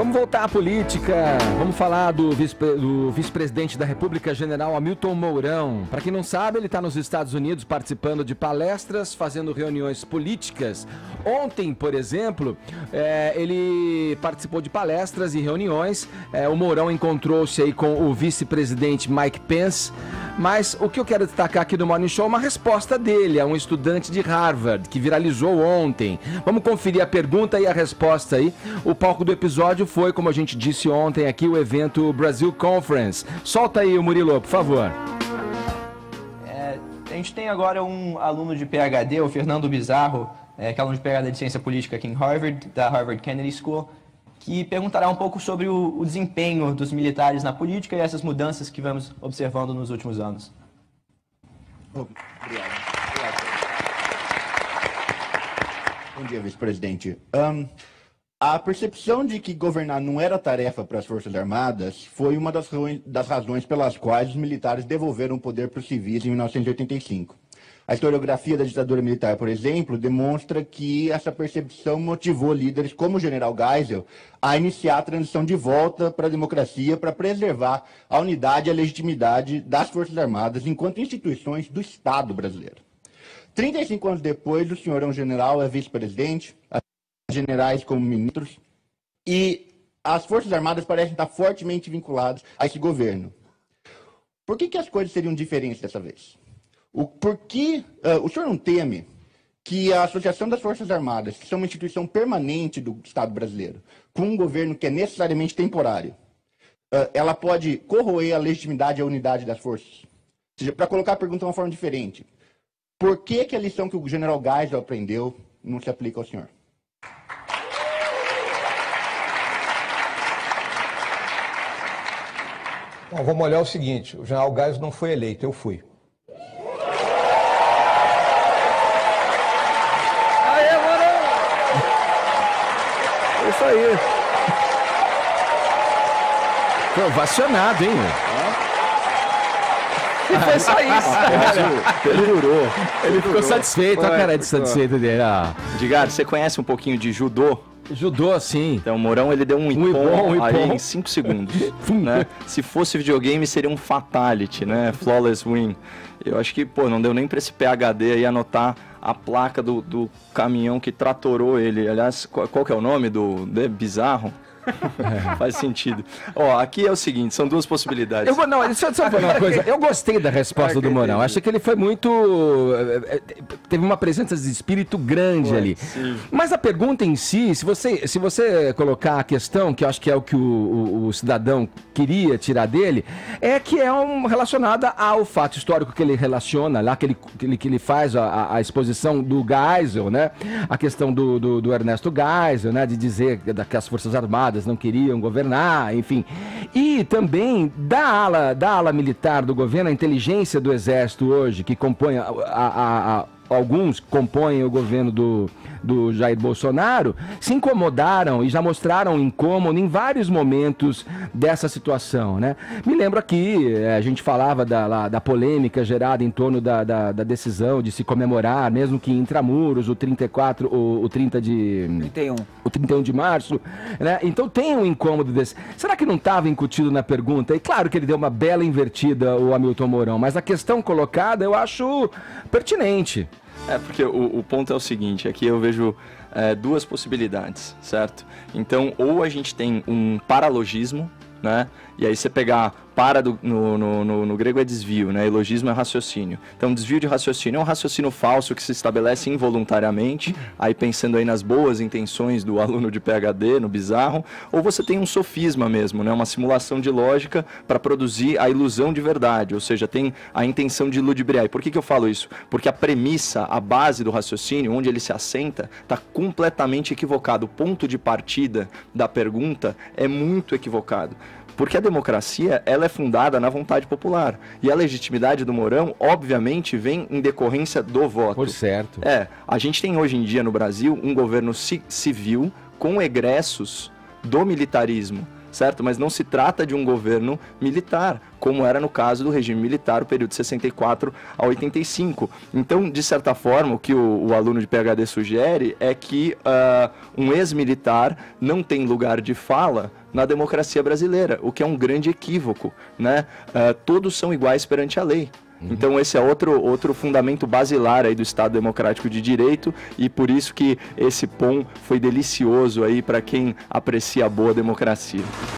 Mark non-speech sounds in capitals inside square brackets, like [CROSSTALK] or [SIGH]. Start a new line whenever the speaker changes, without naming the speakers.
Vamos voltar à política. Vamos falar do vice-presidente da República, General Hamilton Mourão. Para quem não sabe, ele está nos Estados Unidos participando de palestras, fazendo reuniões políticas. Ontem, por exemplo, é, ele participou de palestras e reuniões. É, o Mourão encontrou-se aí com o vice-presidente Mike Pence. Mas o que eu quero destacar aqui do Morning Show é uma resposta dele, a um estudante de Harvard, que viralizou ontem. Vamos conferir a pergunta e a resposta aí. O palco do episódio foi, como a gente disse ontem aqui, o evento Brasil Conference. Solta aí, o Murilo, por favor.
É, a gente tem agora um aluno de PhD, o Fernando Bizarro, é, que é aluno de PhD de Ciência Política aqui em Harvard, da Harvard Kennedy School, que perguntará um pouco sobre o, o desempenho dos militares na política e essas mudanças que vamos observando nos últimos anos.
Obrigado. Bom dia, vice-presidente. Um, a percepção de que governar não era tarefa para as Forças Armadas foi uma das, das razões pelas quais os militares devolveram o poder para os civis em 1985. A historiografia da ditadura militar, por exemplo, demonstra que essa percepção motivou líderes como o general Geisel a iniciar a transição de volta para a democracia para preservar a unidade e a legitimidade das Forças Armadas enquanto instituições do Estado brasileiro. 35 anos depois, o senhor é um general, é vice-presidente, generais como ministros, e as Forças Armadas parecem estar fortemente vinculadas a esse governo. Por que, que as coisas seriam diferentes dessa vez? O, por que, uh, o senhor não teme que a Associação das Forças Armadas, que são uma instituição permanente do Estado brasileiro, com um governo que é necessariamente temporário, uh, ela pode corroer a legitimidade e a unidade das forças? Para colocar a pergunta de uma forma diferente, por que, que a lição que o general Geisel aprendeu não se aplica ao senhor?
Bom, vamos olhar o seguinte: o general Geisel não foi eleito, eu fui.
isso aí. Ovacionado, hein?
E foi só [LAUGHS]
isso. Ele durou. Ele ficou satisfeito. Olha a cara de satisfeito dele. Ah.
Digado, você conhece um pouquinho de judô?
Judô, sim.
Então, o Mourão, ele deu um, um ipom, um aí em 5 segundos. [LAUGHS] né? Se fosse videogame, seria um fatality, né? Flawless win. Eu acho que, pô, não deu nem pra esse PHD aí anotar a placa do, do caminhão que tratorou ele. Aliás, qual, qual que é o nome do... É bizarro? [LAUGHS] Faz sentido. Ó, aqui é o seguinte, são duas possibilidades.
Eu vou, não, deixa eu só falar uma coisa. Eu gostei da resposta do Morão. Acho que ele foi muito. Eh, eh, teve uma presença de espírito grande ali. Sim. Mas a pergunta em si, se você, se você colocar a questão, que eu acho que é o que o, o, o cidadão queria tirar dele, é que é um, relacionada ao fato histórico que ele relaciona lá, que ele, que ele, que ele faz a, a exposição do Geisel, né? A questão do, do, do Ernesto Geisel, né? De dizer que as Forças Armadas não queriam governar, enfim. E também da ala, da ala militar do governo, a inteligência do exército hoje, que compõe a, a, a alguns compõem o governo do, do Jair Bolsonaro, se incomodaram e já mostraram incômodo em vários momentos dessa situação, né? Me lembro aqui, eh, a gente falava da, lá, da polêmica gerada em torno da, da, da, decisão de se comemorar, mesmo que intramuros, o 34, o, o 30 de...
31.
O 31 de março, né? Então tem um incômodo desse. Será que não estava incutido na pergunta? E claro que ele deu uma bela invertida, o Hamilton Mourão, mas a questão colocada eu acho pertinente.
É, porque o, o ponto é o seguinte, aqui eu vejo é, duas possibilidades, certo? Então, ou a gente tem um paralogismo, né? E aí você pegar para do, no, no, no, no, grego é desvio, né? Elogismo é raciocínio. Então, desvio de raciocínio é um raciocínio falso que se estabelece involuntariamente, aí pensando aí nas boas intenções do [LAUGHS] aluno de PhD, no bizarro, ou você tem um sofisma mesmo, né? Uma simulação de lógica para produzir a ilusão de verdade, ou seja, tem a intenção de ludibriar. E por que, que eu falo isso? Porque a premissa, a base do raciocínio, onde ele se assenta, está completamente equivocado. O ponto de partida da pergunta é muito equivocado. Porque a democracia, ela é fundada na vontade popular. E a legitimidade do Mourão, obviamente, vem em decorrência do voto.
Por certo.
É, a gente tem hoje em dia no Brasil um governo civil com egressos do militarismo. Certo? Mas não se trata de um governo militar, como era no caso do regime militar, o período de 64 a 85. Então, de certa forma, o que o, o aluno de PhD sugere é que uh, um ex-militar não tem lugar de fala na democracia brasileira, o que é um grande equívoco, né? Uh, todos são iguais perante a lei. Uhum. Então esse é outro, outro fundamento basilar aí do Estado Democrático de Direito e por isso que esse pão foi delicioso aí para quem aprecia a boa democracia.